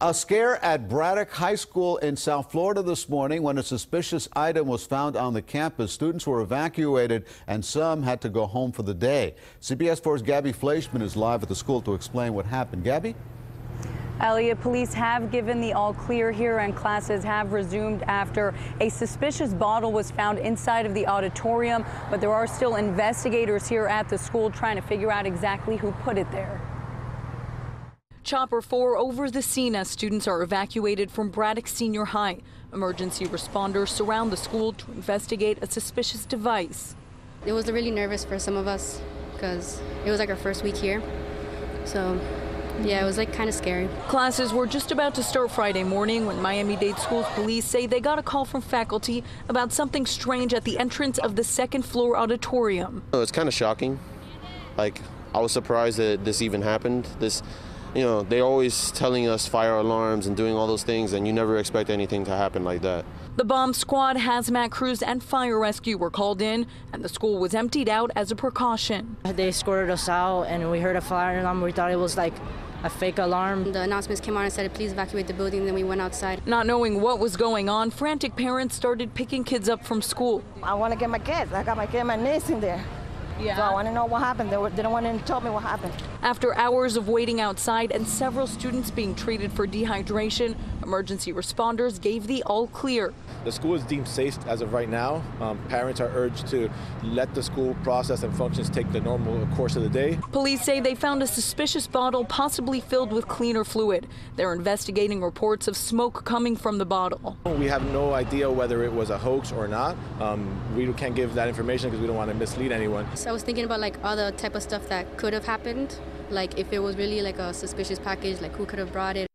A scare at Braddock High School in South Florida this morning when a suspicious item was found on the campus. Students were evacuated and some had to go home for the day. CBS 4's Gaby Fleischman is live at the school to explain what happened. Gaby? Elliot, police have given the all clear here and classes have resumed after a suspicious bottle was found inside of the auditorium, but there are still investigators here at the school trying to figure out exactly who put it there. Chopper 4 over the scene as students are evacuated from Braddock Senior High. Emergency responders surround the school to investigate a suspicious device. It was really nervous for some of us because it was like our first week here. So yeah, it was like kind of scary. Classes were just about to start Friday morning when Miami-Dade Schools police say they got a call from faculty about something strange at the entrance of the second floor auditorium. Oh, it's kind of shocking. Like, I was surprised that this even happened. This you know, they're always telling us fire alarms and doing all those things, and you never expect anything to happen like that. The bomb squad, hazmat crews, and fire rescue were called in, and the school was emptied out as a precaution. They escorted us out, and we heard a fire alarm. We thought it was like a fake alarm. The announcements came on and said, please evacuate the building. Then we went outside. Not knowing what was going on, frantic parents started picking kids up from school. I want to get my kids. I got my kid, my niece in there. Yeah. So I want to know what happened. They, were, they didn't want to tell me what happened. After hours of waiting outside and several students being treated for dehydration, emergency responders gave the all clear. The school is deemed safe as of right now. Um, parents are urged to let the school process and functions take the normal course of the day. Police say they found a suspicious bottle possibly filled with cleaner fluid. They're investigating reports of smoke coming from the bottle. We have no idea whether it was a hoax or not. Um, we can't give that information because we don't want to mislead anyone. So I was thinking about like other type of stuff that could have happened, like if it was really like a suspicious package, like who could have brought it.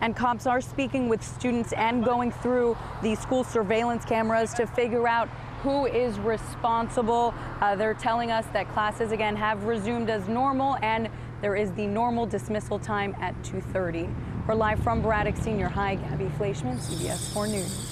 And cops are speaking with students and going through the school surveillance cameras to figure out who is responsible. Uh, they're telling us that classes again have resumed as normal and there is the normal dismissal time at 2.30. We're live from Braddock Senior High. Gaby Fleischman, CBS 4 News.